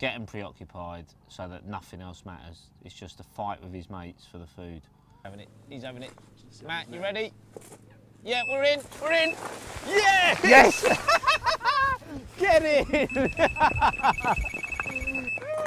get him preoccupied so that nothing else matters. It's just a fight with his mates for the food. Having it. He's having it. Matt, you ready? Yeah, we're in. We're in. Yeah. Yes! Get in.